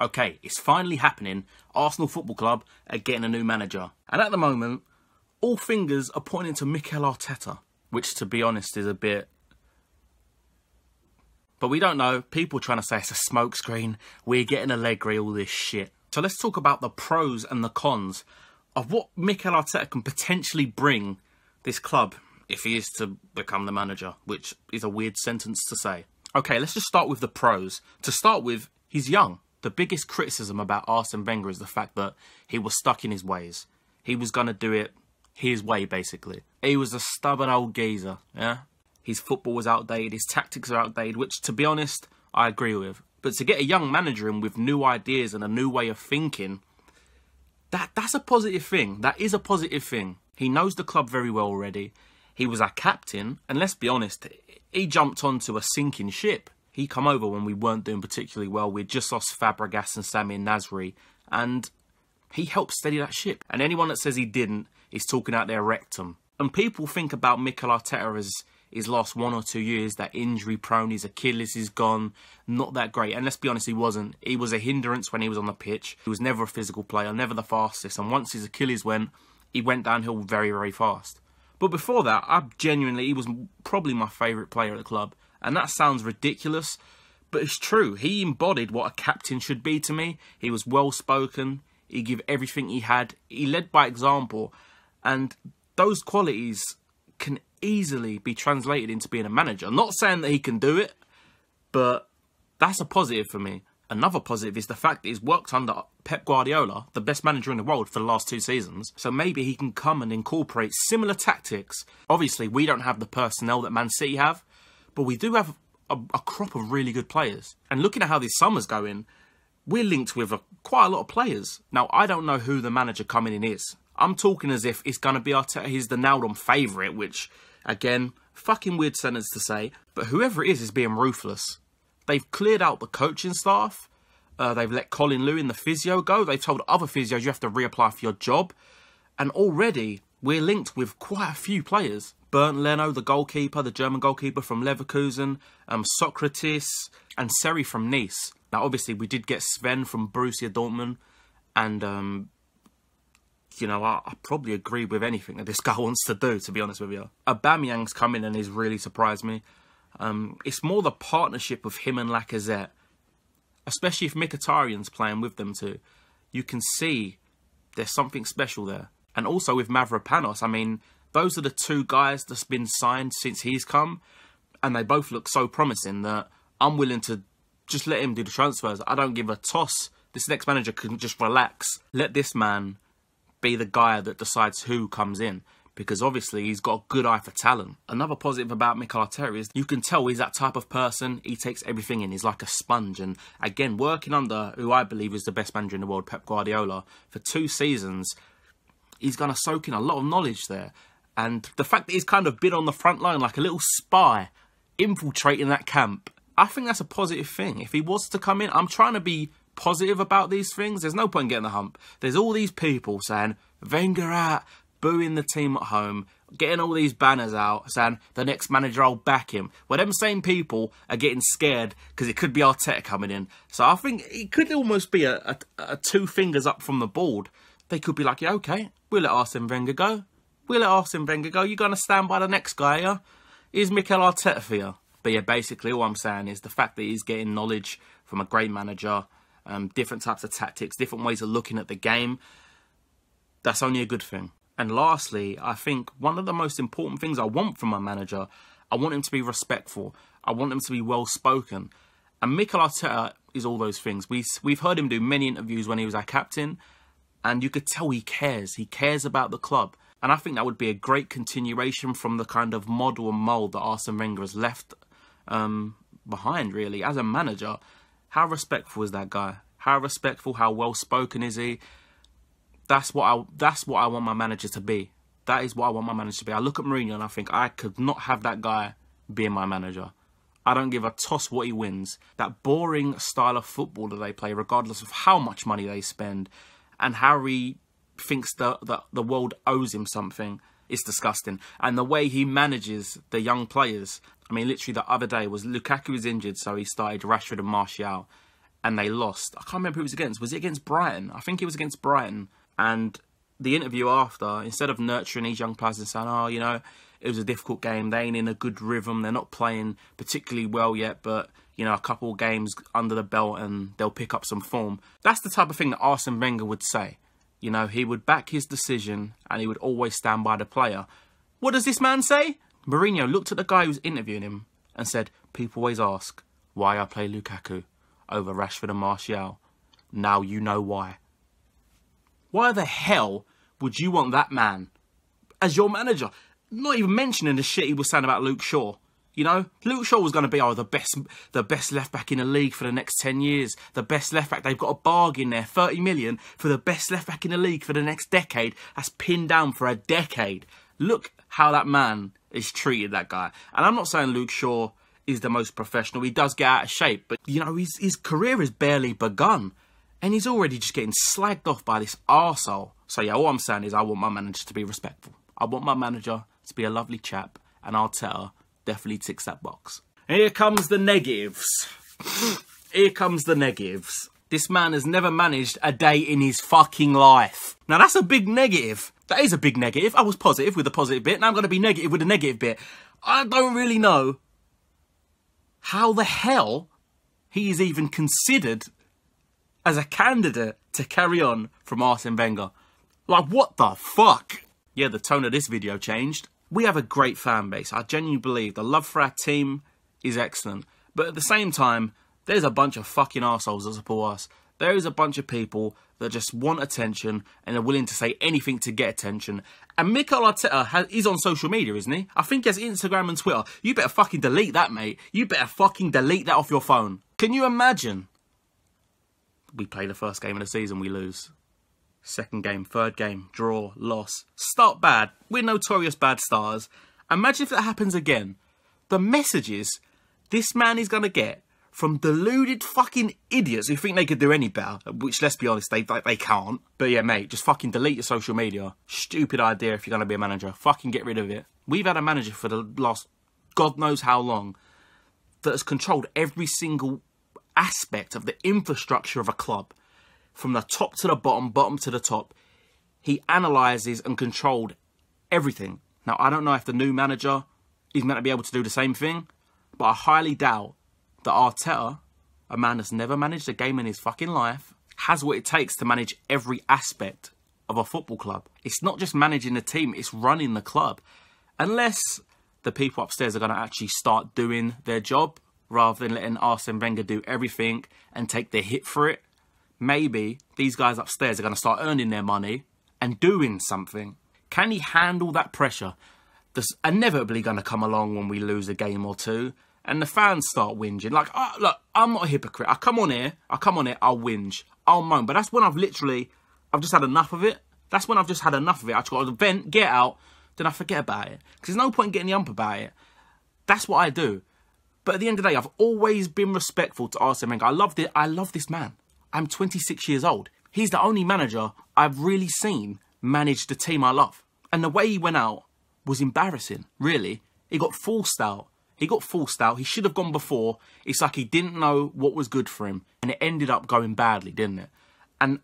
Okay, it's finally happening. Arsenal Football Club are getting a new manager. And at the moment, all fingers are pointing to Mikel Arteta, which to be honest is a bit but we don't know. People trying to say it's a smokescreen. We're getting Allegri, all this shit. So let's talk about the pros and the cons of what Mikel Arteta can potentially bring this club if he is to become the manager, which is a weird sentence to say. Okay, let's just start with the pros. To start with, he's young. The biggest criticism about Arsene Wenger is the fact that he was stuck in his ways. He was going to do it his way, basically. He was a stubborn old geezer, yeah? His football was outdated, his tactics are outdated, which, to be honest, I agree with. But to get a young manager in with new ideas and a new way of thinking, that that's a positive thing. That is a positive thing. He knows the club very well already. He was our captain, and let's be honest, he jumped onto a sinking ship. He come over when we weren't doing particularly well. We'd just lost Fabregas and Samir Nasri, and he helped steady that ship. And anyone that says he didn't is talking out their rectum. And people think about Mikel Arteta as his last one or two years, that injury prone, his Achilles is gone, not that great. And let's be honest, he wasn't. He was a hindrance when he was on the pitch. He was never a physical player, never the fastest. And once his Achilles went, he went downhill very, very fast. But before that, I genuinely, he was probably my favourite player at the club. And that sounds ridiculous, but it's true. He embodied what a captain should be to me. He was well spoken. He gave everything he had. He led by example. And those qualities can easily be translated into being a manager. I'm not saying that he can do it, but that's a positive for me. Another positive is the fact that he's worked under Pep Guardiola, the best manager in the world for the last two seasons. So maybe he can come and incorporate similar tactics. Obviously, we don't have the personnel that Man City have, but we do have a, a crop of really good players. And looking at how this summer's going, we're linked with a, quite a lot of players. Now, I don't know who the manager coming in is. I'm talking as if it's going to be Arteta. He's the nailed on favourite, which Again, fucking weird sentence to say, but whoever it is is being ruthless. They've cleared out the coaching staff. Uh, they've let Colin Lewin, the physio, go. They've told other physios you have to reapply for your job. And already we're linked with quite a few players. Bernd Leno, the goalkeeper, the German goalkeeper from Leverkusen, um, Sokratis, and Seri from Nice. Now, obviously, we did get Sven from Borussia Dortmund, and um, you know, I, I, probably agree with anything that this guy wants to do, to be honest with you. Aubameyang's come in and he's really surprised me. Um, it's more the partnership of him and Lacazette, especially if Mkhitaryan's playing with them too. You can see there's something special there. And also with Mavropanos, I mean, those are the two guys that's been signed since he's come, and they both look so promising that I'm willing to just let him do the transfers. I don't give a toss. This next manager can just relax. Let this man be the guy that decides who comes in because obviously he's got a good eye for talent. Another positive about Mikel Arteta is you can tell he's that type of person. He takes everything in. He's like a sponge. And again, working under who I believe is the best manager in the world, Pep Guardiola, for two seasons, he's going to soak in a lot of knowledge there. And the fact that he's kind of been on the front line like a little spy, infiltrating that camp, I think that's a positive thing. If he was to come in, I'm trying to be positive about these things. There's no point getting the hump. There's all these people saying, Wenger out, booing the team at home, getting all these banners out saying the next manager I'll back him. Well, them same people are getting scared because it could be Arteta coming in. So I think it could almost be a, a, a, two fingers up from the board. They could be like, yeah, okay, we'll let Arsene Wenger go. We'll let Arsene Wenger go. You're going to stand by the next guy, yeah? Here's Mikel Arteta for you. But yeah, basically all I'm saying is the fact that he's getting knowledge from a great manager um, different types of tactics, different ways of looking at the game, that's only a good thing. And lastly, I think one of the most important things I want from my manager, I want him to be respectful. I want him to be well spoken. And Mikel Arteta is all those things. We we've heard him do many interviews when he was our captain, and you could tell he cares. He cares about the club. And I think that would be a great continuation from the kind of model and mould that Arsene Wenger has left um, behind, really, as a manager. How respectful is that guy? How respectful, how well spoken is he? That's what I that's what I want my manager to be. That is what I want my manager to be. I look at Mourinho and I think I could not have that guy being my manager. I don't give a toss what he wins. That boring style of football that they play, regardless of how much money they spend, and how he thinks that the, the world owes him something, is disgusting. And the way he manages the young players, I mean, literally the other day was Lukaku was injured, so he started Rashford and Martial. and they lost. I can't remember who it was against. Was it against Brighton? I think it was against Brighton. And the interview after, instead of nurturing these young players and saying, oh, you know, it was a difficult game. They ain't in a good rhythm. They're not playing particularly well yet, but you know, a couple of games under the belt and they'll pick up some form. That's the type of thing that Arsene Wenger would say. You know, he would back his decision and he would always stand by the player. What does this man say? Mourinho looked at the guy who was interviewing him and said, People always ask why I play Lukaku over Rashford and Martial. Now you know why. Why the hell would you want that man as your manager? Not even mentioning the shit he was saying about Luke Shaw. You know, Luke Shaw was going to be oh the best the best left back in the league for the next ten years. The best left back. They've got a bargain there, thirty million for the best left back in the league for the next decade. That's pinned down for a decade. Look how that man is treated. That guy. And I'm not saying Luke Shaw is the most professional. He does get out of shape, but you know his his career has barely begun, and he's already just getting slagged off by this arsehole. So yeah, all I'm saying is I want my manager to be respectful. I want my manager to be a lovely chap, and I'll Arteta definitely ticks that box. Here comes the negatives. Here comes the negatives. This man has never managed a day in his fucking life. Now that's a big negative. That is a big negative. I was positive with the positive bit. Now I'm going to be negative with the negative bit. I don't really know how the hell he is even considered as a candidate to carry on from Arsene Wenger. Like, what the fuck? Yeah, the tone of this video changed we have a great fan base. I genuinely believe the love for our team is excellent. But at the same time, there's a bunch of fucking assholes that support us. There is a bunch of people that just want attention and are willing to say anything to get attention. And Mikel Arteta has, is on social media, isn't he? I think he has Instagram and Twitter. You better fucking delete that, mate. You better fucking delete that off your phone. Can you imagine? We play the first game of the season, we lose. Second game, third game, draw, loss. Start bad. We're notorious bad stars. Imagine if that happens again. The messages this man is going to get from deluded fucking idiots who think they could do any better, which, let's be honest, they, they, they can't. But yeah, mate, just fucking delete your social media. Stupid idea if you're going to be a manager. Fucking get rid of it. We've had a manager for the last God knows how long that has controlled every single aspect of the infrastructure of a club from the top to the bottom, bottom to the top. He analyses and controlled everything. Now, I don't know if the new manager is meant to be able to do the same thing, but I highly doubt that Arteta, a man that's never managed a game in his fucking life, has what it takes to manage every aspect of a football club. It's not just managing the team, it's running the club. Unless the people upstairs are going to actually start doing their job rather than letting Arsene Wenger do everything and take the hit for it, maybe these guys upstairs are going to start earning their money and doing something. Can he handle that pressure that's inevitably going to come along when we lose a game or two? And the fans start whinging. Like, oh, look, I'm not a hypocrite. I come on here, I come on here, I'll whinge, I'll moan. But that's when I've literally, I've just had enough of it. That's when I've just had enough of it. I just got to vent, get out, then I forget about it. Because there's no point in getting the ump about it. That's what I do. But at the end of the day, I've always been respectful to Arsene Wenger. I love this. I love this man. I'm 26 years old. He's the only manager I've really seen manage the team I love. And the way he went out was embarrassing, really. He got forced out. He got forced out. He should have gone before. It's like he didn't know what was good for him. And it ended up going badly, didn't it? And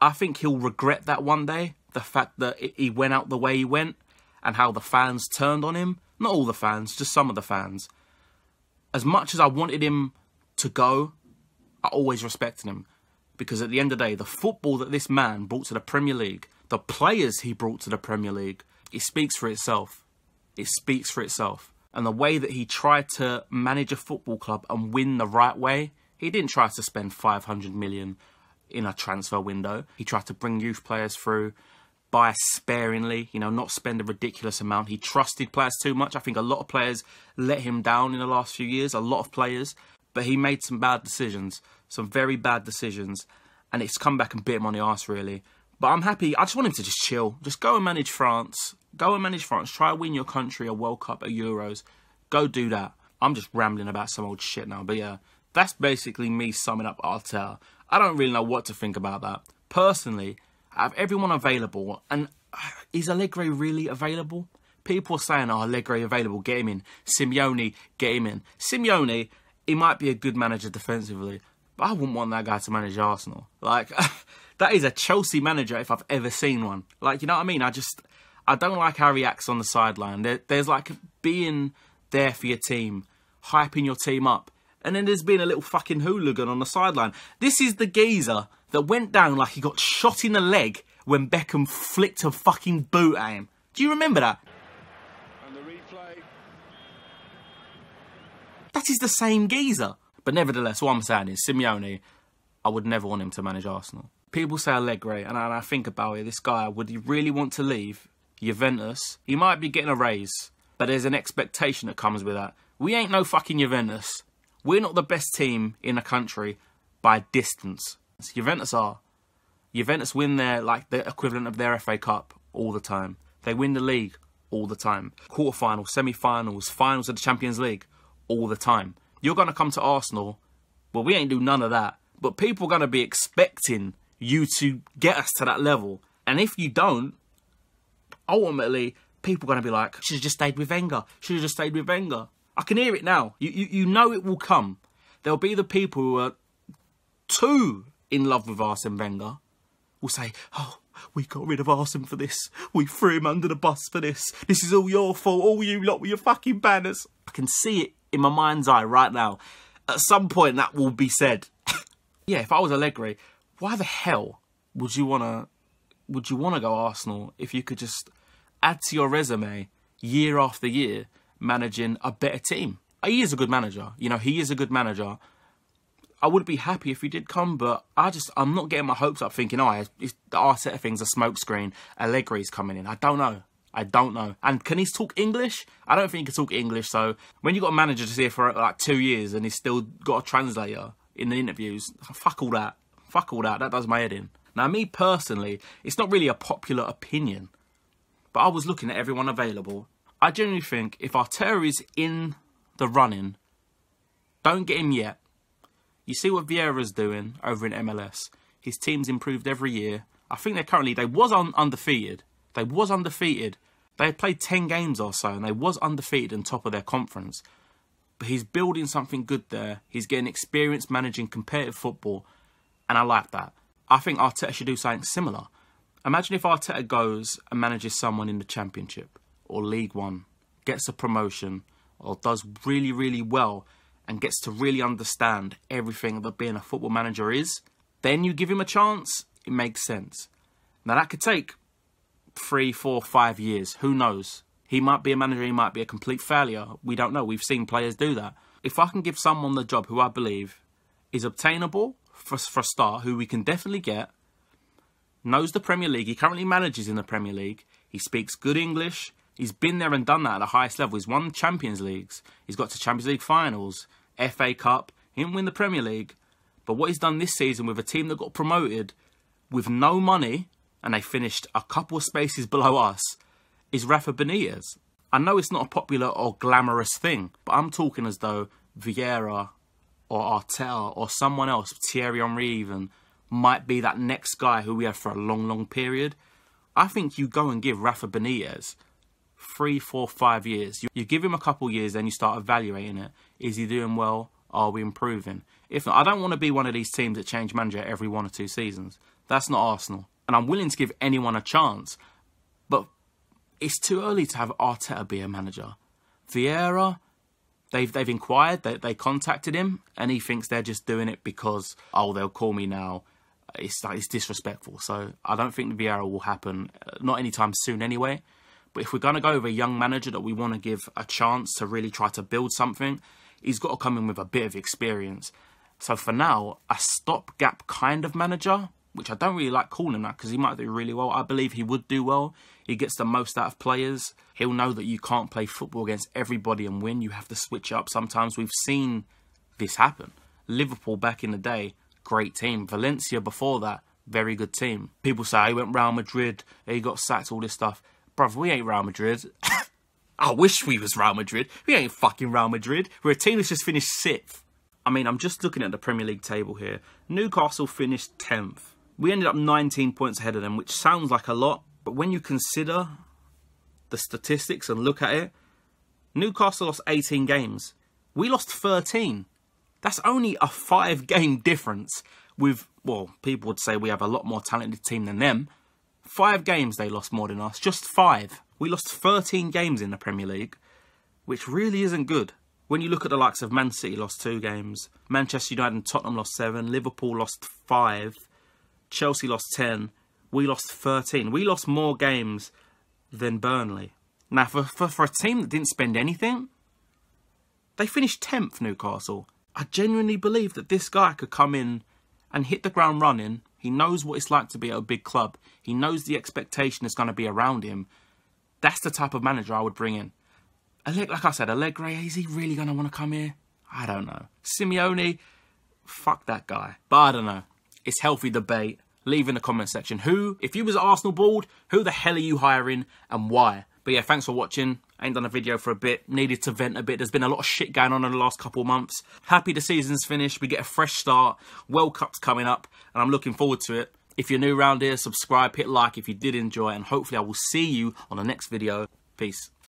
I think he'll regret that one day. The fact that he went out the way he went and how the fans turned on him. Not all the fans, just some of the fans. As much as I wanted him to go I always respected him because at the end of the day, the football that this man brought to the Premier League, the players he brought to the Premier League, it speaks for itself. It speaks for itself. And the way that he tried to manage a football club and win the right way, he didn't try to spend 500 million in a transfer window. He tried to bring youth players through, buy sparingly, you know, not spend a ridiculous amount. He trusted players too much. I think a lot of players let him down in the last few years, a lot of players, but he made some bad decisions some very bad decisions, and it's come back and bit him on the ass really. But I'm happy. I just want him to just chill. Just go and manage France. Go and manage France. Try to win your country a World Cup, a Euros. Go do that. I'm just rambling about some old shit now. But yeah, that's basically me summing up Arteta. I don't really know what to think about that. Personally, I have everyone available. And uh, is Allegri really available? People are saying, oh, Allegri available, get him in. Simeone, get him in. Simeone, he might be a good manager defensively But I wouldn't want that guy to manage Arsenal. Like, that is a Chelsea manager if I've ever seen one. Like, you know what I mean? I just, I don't like how he acts on the sideline. There, there's like being there for your team, hyping your team up. And then there's been a little fucking hooligan on the sideline. This is the geezer that went down like he got shot in the leg when Beckham flicked a fucking boot at him. Do you remember that? And the replay. Is the same geezer. But nevertheless, what I'm saying is Simeone, I would never want him to manage Arsenal. People say Allegri, and I, think about it, this guy, would he really want to leave Juventus? He might be getting a raise, but there's an expectation that comes with that. We ain't no fucking Juventus. We're not the best team in the country by distance. Juventus are. Juventus win their like the equivalent of their FA Cup all the time. They win the league all the time. Quarterfinals, semi-finals, finals of the Champions League all the time. You're going to come to Arsenal. Well, we ain't do none of that. But people are going to be expecting you to get us to that level. And if you don't, ultimately, people are going to be like, should have just stayed with Wenger. Should have just stayed with Wenger. I can hear it now. You, you, you know it will come. There'll be the people who are too in love with Arsene Wenger will say, oh, we got rid of Arsene for this. We threw him under the bus for this. This is all your fault. All you lot with your fucking banners. I can see it in my mind's eye right now. At some point that will be said. yeah, if I was Allegri, why the hell would you wanna would you wanna go Arsenal if you could just add to your resume year after year managing a better team? He is a good manager. You know, he is a good manager. I would be happy if he did come, but I just I'm not getting my hopes up thinking, oh, the Arteta thing's a smokescreen. Allegri's coming in. I don't know. I don't know. And can he talk English? I don't think he can talk English. So when you got a manager to see for like two years and he's still got a translator in the interviews, fuck all that. Fuck all that. That does my head in. Now, me personally, it's not really a popular opinion, but I was looking at everyone available. I genuinely think if Arteta is in the running, don't get him yet. You see what Vieira's doing over in MLS. His team's improved every year. I think they're currently they was un- undefeated. They was undefeated. They had played ten games or so, and they was undefeated and top of their conference. But he's building something good there. He's getting experience managing competitive football, and I like that. I think Arteta should do something similar. Imagine if Arteta goes and manages someone in the Championship or League One, gets a promotion, or does really, really well and gets to really understand everything that being a football manager is, then you give him a chance, it makes sense. Now, that could take three, four, five years. Who knows? He might be a manager, he might be a complete failure. We don't know. We've seen players do that. If I can give someone the job who I believe is obtainable for, for a start, who we can definitely get, knows the Premier League, he currently manages in the Premier League, he speaks good English, He's been there and done that at the highest level. He's won Champions Leagues. He's got to Champions League finals, FA Cup. He didn't win the Premier League. But what he's done this season with a team that got promoted with no money and they finished a couple of spaces below us is Rafa Benitez. I know it's not a popular or glamorous thing, but I'm talking as though Vieira or Arteta or someone else, Thierry Henry even, might be that next guy who we have for a long, long period. I think you go and give Rafa Benitez three, four, five years. You, you give him a couple years, then you start evaluating it. Is he doing well? Are we improving? If not, I don't want to be one of these teams that change manager every one or two seasons. That's not Arsenal. And I'm willing to give anyone a chance. But it's too early to have Arteta be a manager. Vieira, they've they've inquired, they, they contacted him, and he thinks they're just doing it because, oh, they'll call me now. It's, like it's disrespectful. So I don't think Vieira will happen, uh, not anytime soon anyway. But if we're going to go with a young manager that we want to give a chance to really try to build something, he's got to come in with a bit of experience. So for now, a stopgap kind of manager, which I don't really like calling him that because he might do really well. I believe he would do well. He gets the most out of players. He'll know that you can't play football against everybody and win. You have to switch up. Sometimes we've seen this happen. Liverpool back in the day, great team. Valencia before that, very good team. People say oh, he went Real Madrid, he got sacked, all this stuff. Bruv, we ain't Real Madrid. I wish we was Real Madrid. We ain't fucking Real Madrid. We're a team that's just finished sixth. I mean, I'm just looking at the Premier League table here. Newcastle finished 10th. We ended up 19 points ahead of them, which sounds like a lot, but when you consider the statistics and look at it, Newcastle lost 18 games. We lost 13. That's only a five game difference with, well, people would say we have a lot more talented team than them. Five games they lost more than us, just five. We lost 13 games in the Premier League, which really isn't good. When you look at the likes of Man City lost two games, Manchester United and Tottenham lost seven, Liverpool lost five, Chelsea lost 10, we lost 13. We lost more games than Burnley. Now, for, for, for a team that didn't spend anything, they finished 10th, Newcastle. I genuinely believe that this guy could come in and hit the ground running. He knows what it's like to be at a big club. He knows the expectation is going to be around him. That's the type of manager I would bring in. Like I said, Allegri, is he really going to want to come here? I don't know. Simeone, fuck that guy. But I don't know. It's healthy debate. Leave in the comment section. Who, if you was Arsenal board, who the hell are you hiring and why? But yeah, thanks for watching. I ain't done a video for a bit. Needed to vent a bit. There's been a lot of shit going on in the last couple of months. Happy the season's finished. We get a fresh start. World Cup's coming up, and I'm looking forward to it. If you're new around here, subscribe, hit like if you did enjoy, and hopefully I will see you on the next video. Peace.